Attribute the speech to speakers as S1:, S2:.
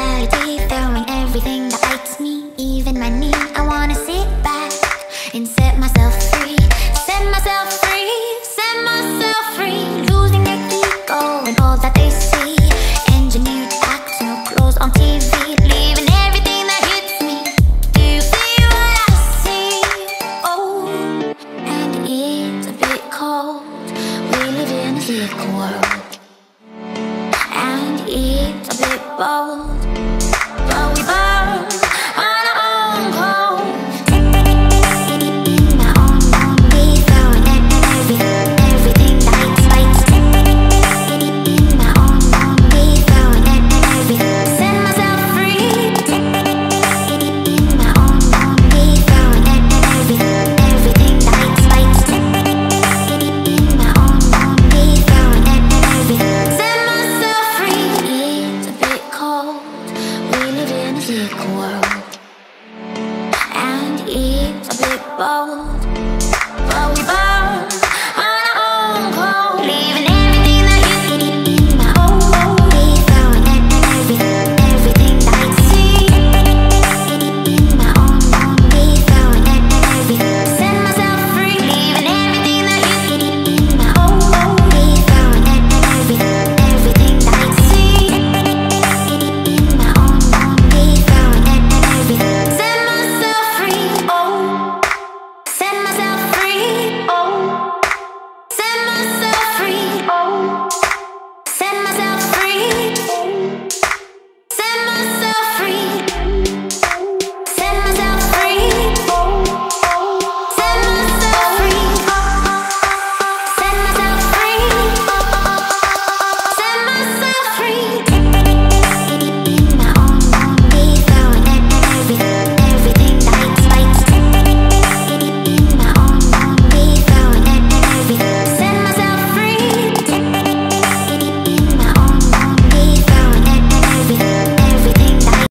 S1: personality Throwing everything that bites me Even my knee. I wanna sit back And set myself free Set myself free Set myself free. Losing their ego And all that they see. Engineered acts No clothes on TV Leaving everything that hits me. Do you see what I see? Oh And it's a bit cold. We live in a sick world. about magic world and eat a big bowl